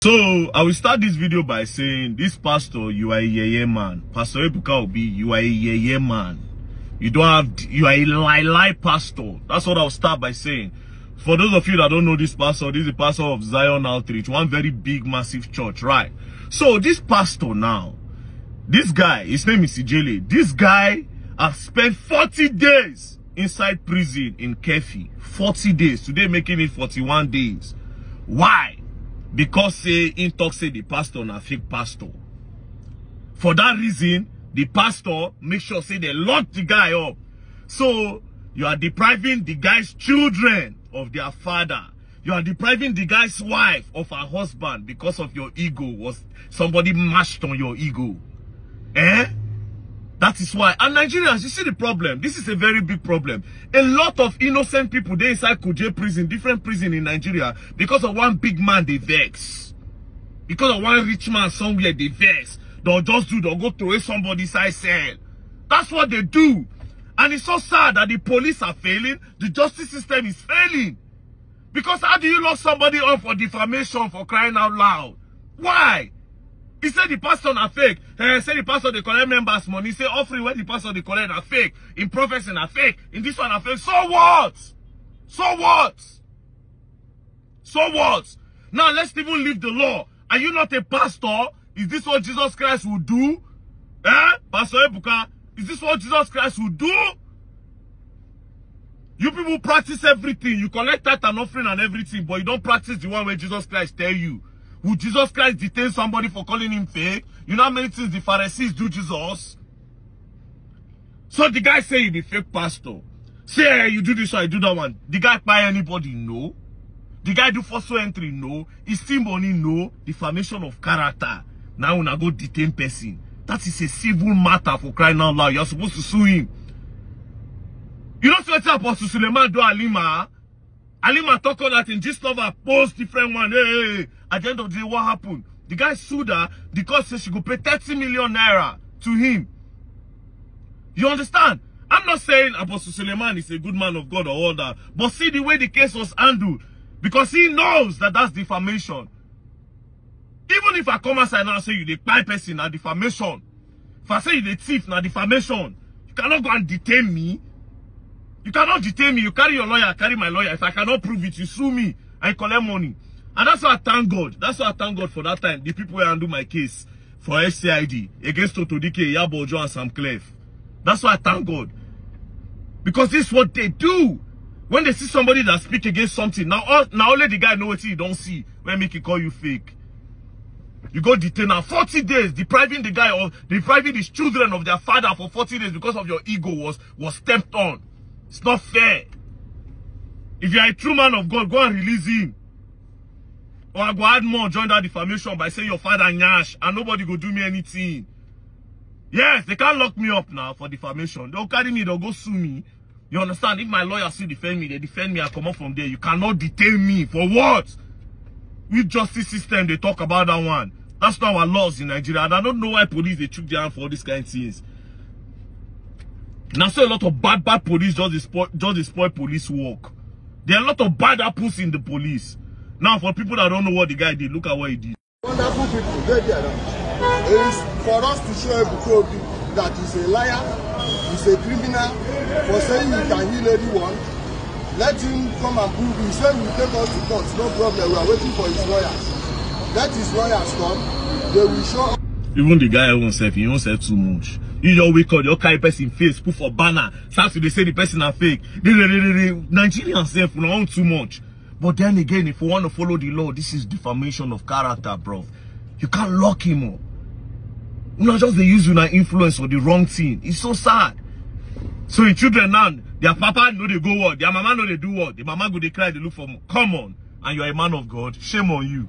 So I will start this video by saying, this pastor, you are a yeye man. Pastor Ebuka Obi, you are a yeye man. You don't have, you are a lie lie pastor. That's what I'll start by saying. For those of you that don't know this pastor, this is the pastor of Zion Outreach, one very big, massive church, right? So this pastor now, this guy, his name is Ijele. This guy has spent 40 days inside prison in Keffi. 40 days. Today making it 41 days. Why? Because say in talk say the pastor na fake pastor. For that reason, the pastor make sure say they lock the guy up. So you are depriving the guy's children of their father. You are depriving the guy's wife of her husband because of your ego. Was somebody mashed on your ego? Eh? That is why. And Nigerians, you see the problem. This is a very big problem. A lot of innocent people, they inside Kuje prison, different prison in Nigeria, because of one big man, they vex. Because of one rich man somewhere, they vex. They'll just do, they'll go throw somebody side cell. That's what they do. And it's so sad that the police are failing, the justice system is failing. Because how do you lock somebody up for defamation for crying out loud? Why? He said the pastor na fake. Eh, said the pastor they collect members money. He said offering where the pastor they collect are fake. In prophecy na fake. In this one na fake. So what? So what? So what? Now let's even leave the law. Are you not a pastor? Is this what Jesus Christ will do? Eh? Pastor Ebuka, is this what Jesus Christ will do? You people practice everything. You collect that and offering and everything, but you don't practice the one where Jesus Christ tell you. Would Jesus Christ detain somebody for calling him fake? You know how many things the Pharisees do Jesus? So the guy say he be fake pastor. Say hey, you do this or you do that one. The guy buy anybody? No. The guy do first entry? No. Is money? No. Defamation of character. Now when I go detain person. That is a civil matter for crying out loud. You're supposed to sue him. You know what Apostle Suleman do Halima? Alima talk on that in this lover post different one. Hey, hey, at the end of the day, what happened? The guy sued her because she could pay 30 million naira to him. You understand? I'm not saying Apostle Suleiman is a good man of God or all that. But see the way the case was handled. Because he knows that that's defamation. Even if I come outside now and say you the spy person, now defamation. If I say you the thief, now defamation. You cannot go and detain me. You cannot detain me. You carry your lawyer, I carry my lawyer. If I cannot prove it, you sue me and collect money. And that's why I thank God. That's why I thank God for that time. The people who handle my case for SCID against Tonto Dikeh, Yabojo, and Samklef. That's why I thank God. Because this is what they do. When they see somebody that speak against something, now, all, now only the guy know what you don't see. When make it call you fake. You go detain her 40 days, depriving the guy of depriving his children of their father for 40 days because of your ego was was stepped on. It's not fair. If you are a true man of God, go and release him. Or I go add more, join that defamation by saying your father nyash and nobody go do me anything. Yes, they can't lock me up now for defamation. They'll carry me, they'll go sue me. You understand? If my lawyer still defend me, they defend me, I come up from there. You cannot detain me. For what? With justice system, they talk about that one. That's not our laws in Nigeria. And I don't know why police, they took their hand for all these kind of things. Now, so a lot of bad, bad police just dey spoil, just dey spoil police work. There are a lot of bad apples in the police. Now, for people that don't know what the guy did, look at what he did. Wonderful people, they there. It is for us to show Ebuka Obi that he's a liar, he's a criminal, for saying he can heal anyone. Let him come and prove. He said will take us to court, no problem. We are waiting for his lawyers. Let his lawyers come. They will show Even the guy himself, he won't say too much. You just wake up, your carry person face, put for banner, start to they say the person are fake. Nigerians self, we don't too much. But then again, if you want to follow the law, this is defamation of character, bro. You can't lock him up. Not just they use you now influence for the wrong thing. It's so sad. So the children now, their papa know they go what, their mama know they do what, the mama go they cry, they look for more. Come on. And you are a man of God. Shame on you.